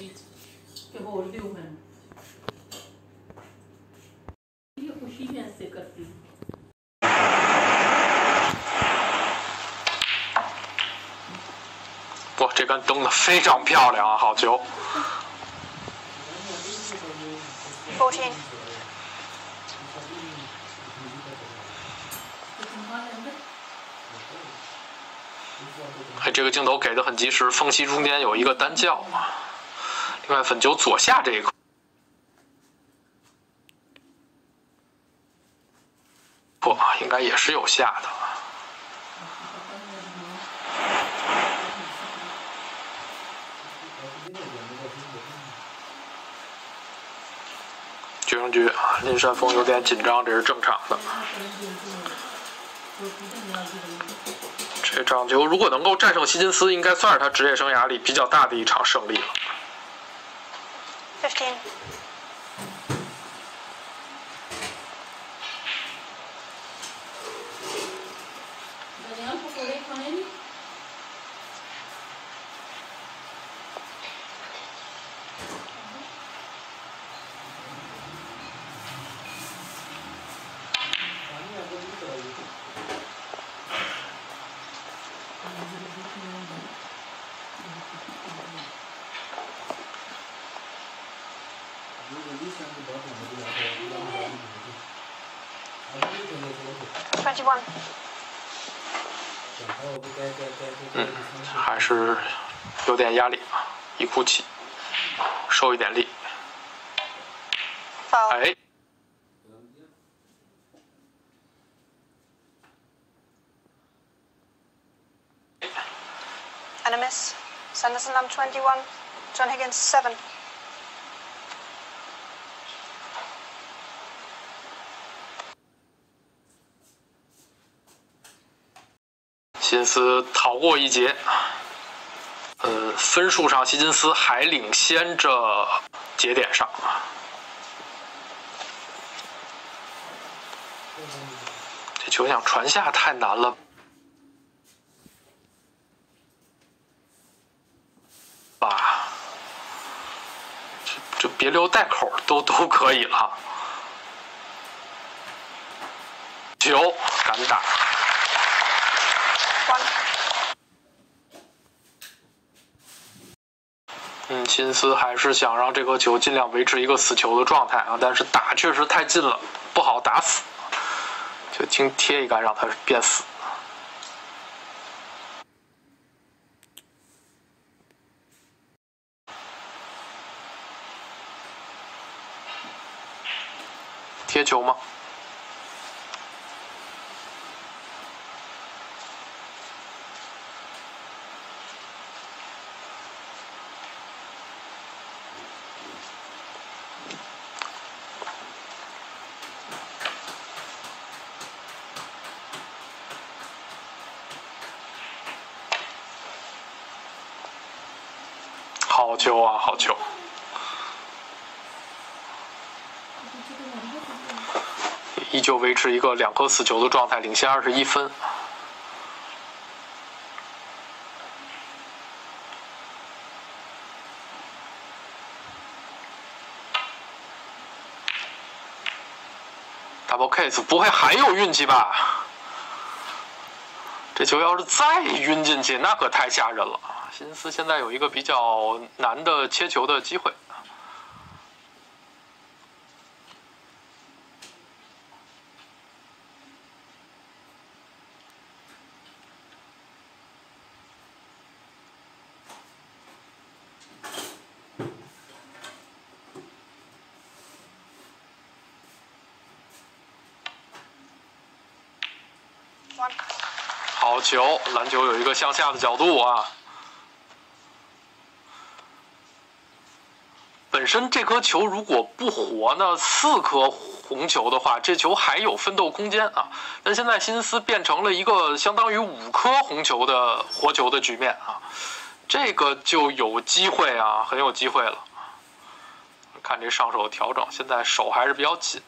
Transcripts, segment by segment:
के बोल दी हूँ मैं ये खुशी में ऐसे करती हूँ 哇，这杆蹬的非常漂亮啊，好球！ 14. 哎，这个镜头给的很及时，缝隙中间有一个单叫啊。 另外，粉球左下这一颗，不，应该也是有下的。决胜局啊，林山峰有点紧张，这是正常的。这场球如果能够战胜希金斯，应该算是他职业生涯里比较大的一场胜利了。Cooking. Twenty-one. 嗯，还是有点压力啊，一哭泣，受一点力。Foul. 哎，And a miss. Sanderson Lamb 21. John Higgins 7. 斯逃过一劫。呃，分数上希金斯还领先着节点上。这球想传下太难了吧？这这别留带口都都可以了。球敢打。嗯，辛斯还是想让这颗球尽量维持一个死球的状态啊，但是打确实太近了，不好打死，就轻贴一杆让它变死。贴球吗？好球啊，好球！依旧维持一个两颗死球的状态，领先二十一分。Double case 不会还有运气吧？这球要是再晕进去，那可太吓人了。辛斯现在有一个比较难的切球的机会。好球，篮球有一个向下的角度啊。本身这颗球如果不活呢，四颗红球的话，这球还有奋斗空间啊。但现在辛斯变成了一个相当于五颗红球的活球的局面啊，这个就有机会啊，很有机会了。看这上手调整，现在手还是比较紧。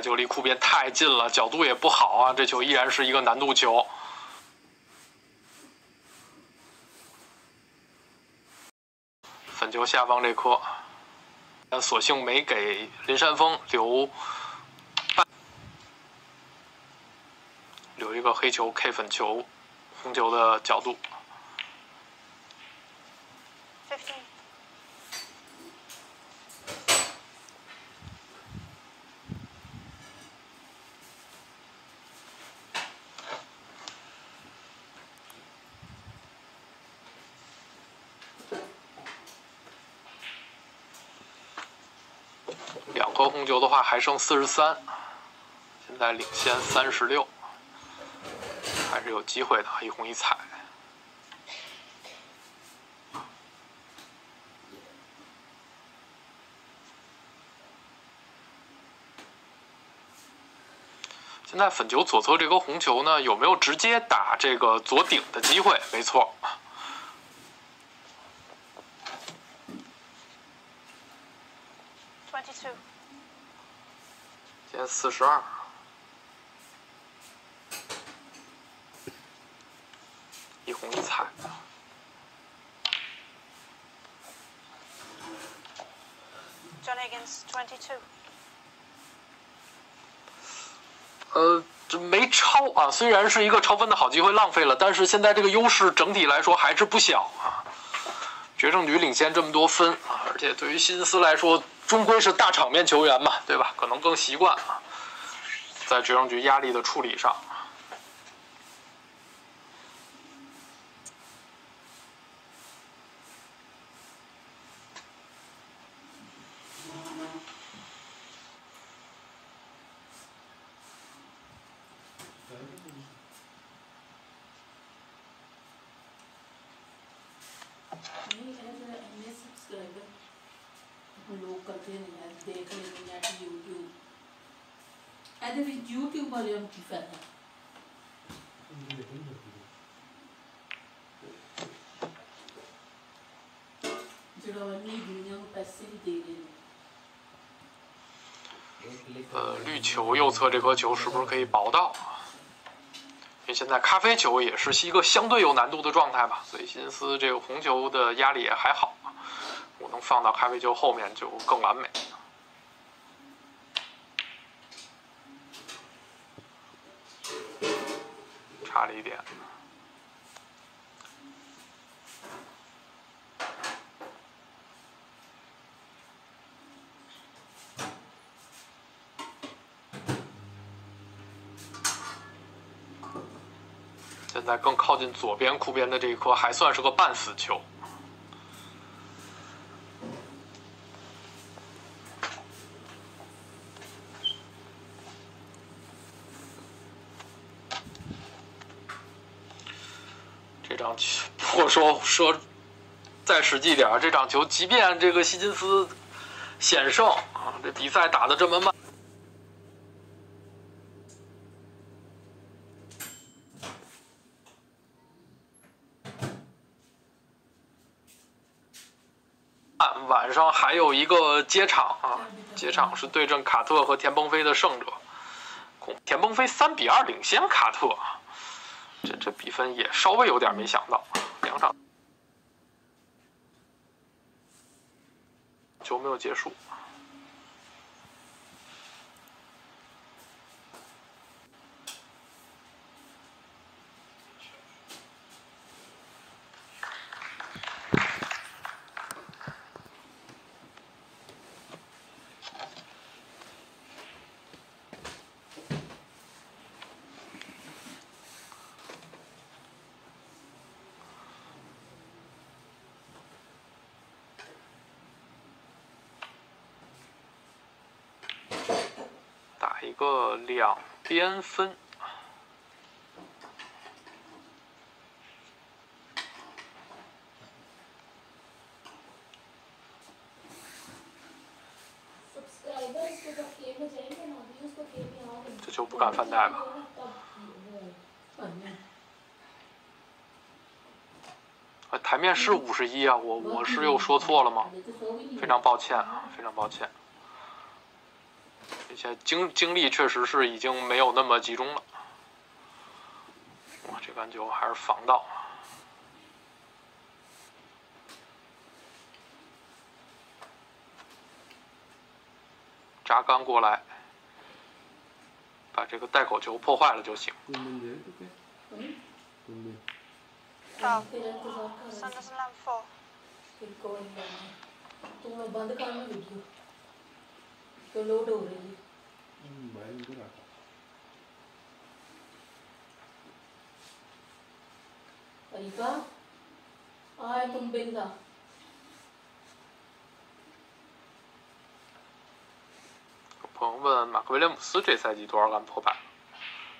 球离库边太近了，角度也不好啊，这球依然是一个难度球。粉球下方这颗，但索性没给林山峰留，留一个黑球 K 粉球，红球的角度。和红球的话还剩四十三，现在领先三十六，还是有机会的，一红一彩。现在粉球左侧这颗红球呢，有没有直接打这个左顶的机会？没错，22. 现在四十二。一红一彩，John Higgins, 22. 呃，这没超啊，虽然是一个超分的好机会，浪费了，但是现在这个优势整体来说还是不小啊。决胜局领先这么多分啊，而且对于辛斯来说，终归是大场面球员嘛，对吧？可能更习惯啊，在决胜局压力的处理上。呃，绿球右侧这颗球是不是可以薄到？因为现在咖啡球也是一个相对有难度的状态吧，所以心思这个红球的压力也还好，我能放到咖啡球后面就更完美。一点。现在更靠近左边库边的这一颗还算是个半死球。这场球，不过说说再实际点，这场球即便这个希金斯险胜啊，这比赛打得这么慢。晚晚上还有一个接场啊，接场是对阵卡特和田鹏飞的胜者，田鹏飞三比二领先卡特，这这比分也稍微有点没想到，两场球没有结束。个两边分。这球不敢翻带吧？呃台面是五十一啊，我我是又说错了吗？非常抱歉啊，非常抱歉。些精精力确实是已经没有那么集中了。哇，这杆球还是防到。扎杆过来，把这个带口球破坏了就行。到，三十四嗯，买？东的。朋友问马克威廉姆斯这赛季多少杆破百了？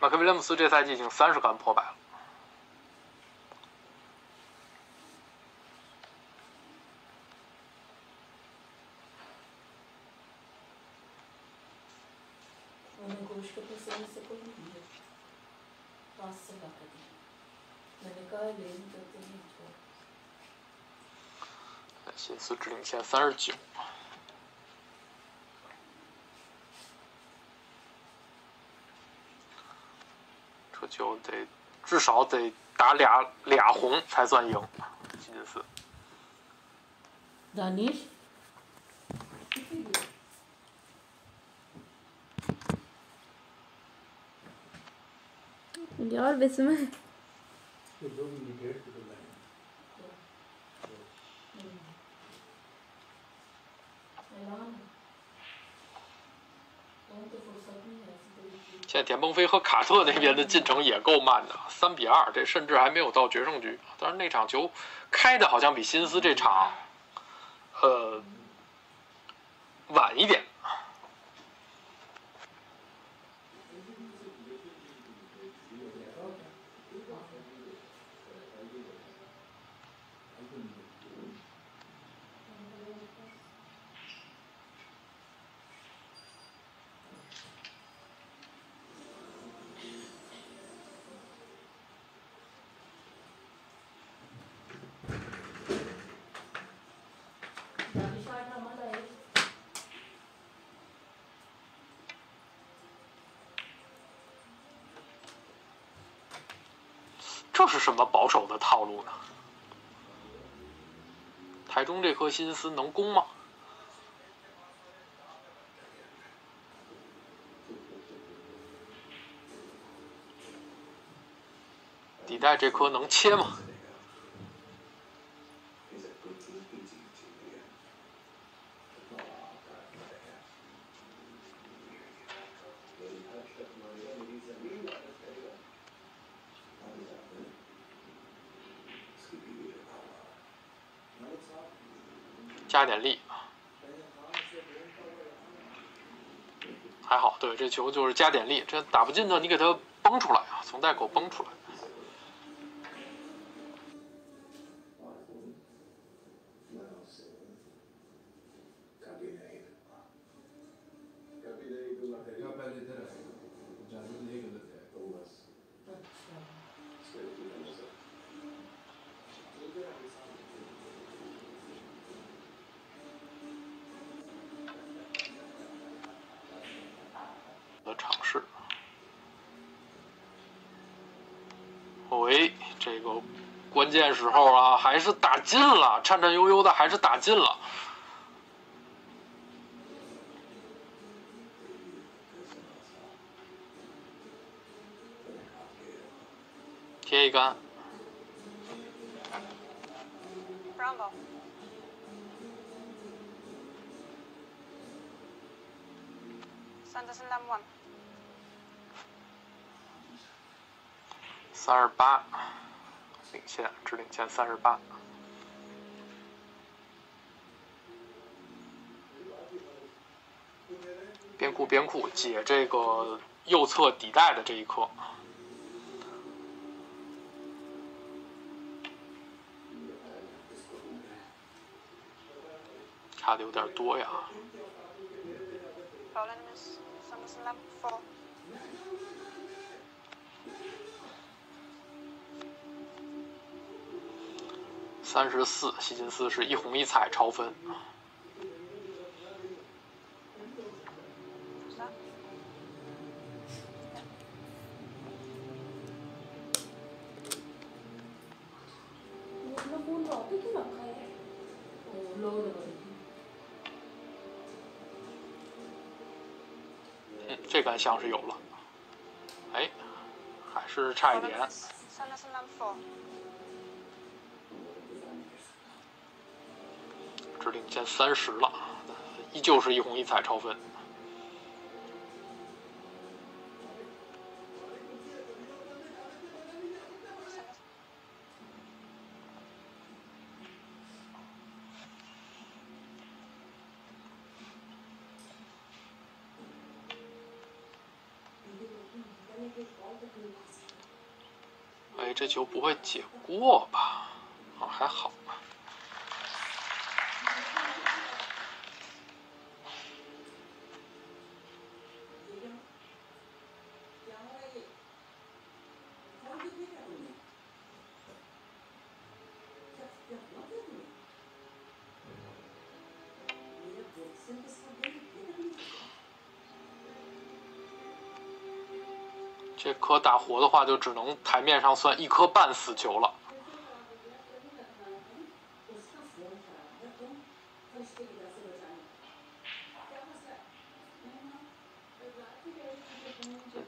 马克威廉姆斯这赛季已经三十杆破百了。三十九。这球得至少得打俩俩红才算赢，金。कोई चीज 现在田鹏飞和卡特那边的进程也够慢的，三比二，这甚至还没有到决胜局。但是那场球开的好像比新斯这场，呃，晚一点。 这是什么保守的套路呢？台中这颗心思能攻吗？底带这颗能切吗？加点力，还好，对这球就是加点力，这打不进的你给它崩出来啊，从袋口崩出来。这个关键时候啊，还是打进了，颤颤悠悠的还是打进了。贴一杆，Brown ball. Sunderland 1. 三十八，领先，只领先三十八。边库边库解这个右侧底带的这一颗，差的有点多呀。三十四，希金斯是一红一彩超分。这杆像是有了。哎，还是差一点。领先三十了，依旧是一红一彩超分。哎，这球不会解过吧？啊，还好这颗打活的话，就只能台面上算一颗半死球了。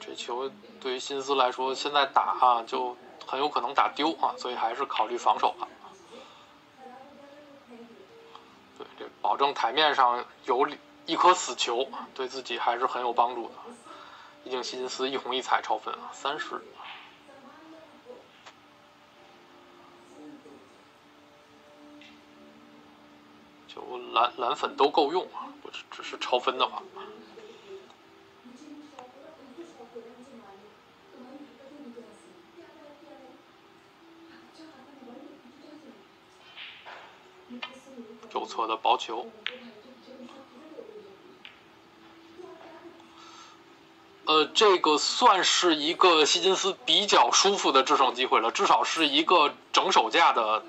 这球对于辛斯来说，现在打啊就很有可能打丢啊，所以还是考虑防守吧。对，这保证台面上有一颗死球，对自己还是很有帮助的。毕竟辛斯一红一彩超分啊，三十。就蓝蓝粉都够用啊，不只只是超分的话。右侧的薄球，呃，这个算是一个希金斯比较舒服的制胜机会了，至少是一个整手架的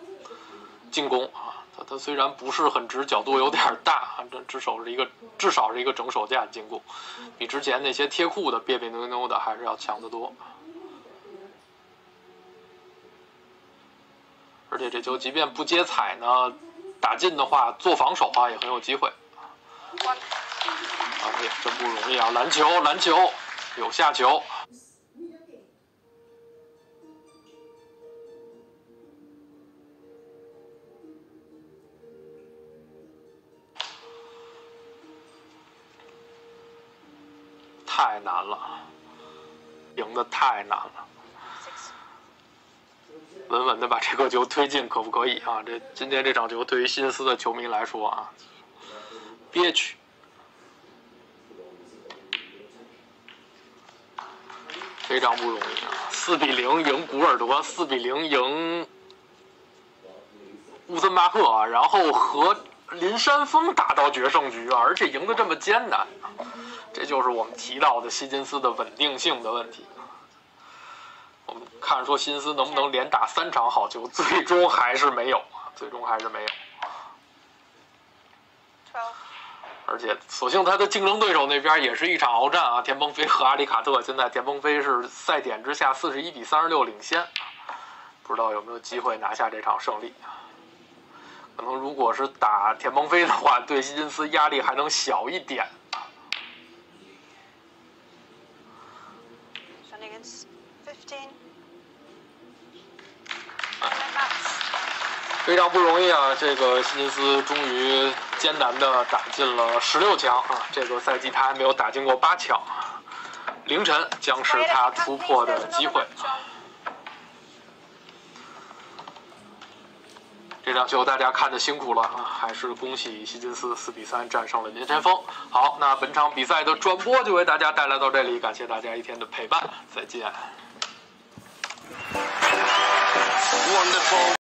进攻啊。他他虽然不是很直，角度有点大啊，这至少是一个至少是一个整手架进攻，比之前那些贴库的别别扭扭的还是要强得多。而且这球即便不接彩呢，打进的话做防守啊也很有机会。1. 哎呀，真不容易啊！篮球，篮球，有下球。太难了，赢的太难了。稳稳的把这个球推进，可不可以啊？这今天这场球对于新斯的球迷来说啊，憋屈。非常不容易啊！四比零赢古尔德，四比零赢乌森巴赫啊，然后和林山峰打到决胜局啊，而且赢得这么艰难，这就是我们提到的希金斯的稳定性的问题。我们看说希金斯能不能连打三场好球，最终还是没有，最终还是没有。而且，所幸他的竞争对手那边也是一场鏖战啊，田鹏飞和阿里卡特。现在田鹏飞是赛点之下四十一比三十六领先，不知道有没有机会拿下这场胜利。可能如果是打田鹏飞的话，对希金斯压力还能小一点。Shawnigan's 15. And that's 非常不容易啊！这个希金斯终于艰难的打进了十六强啊！这个赛季他还没有打进过八强，凌晨将是他突破的机会。这场球大家看的辛苦了啊，还是恭喜希金斯四比三战胜了林前锋。好，那本场比赛的转播就为大家带来到这里，感谢大家一天的陪伴，再见。Wonderful.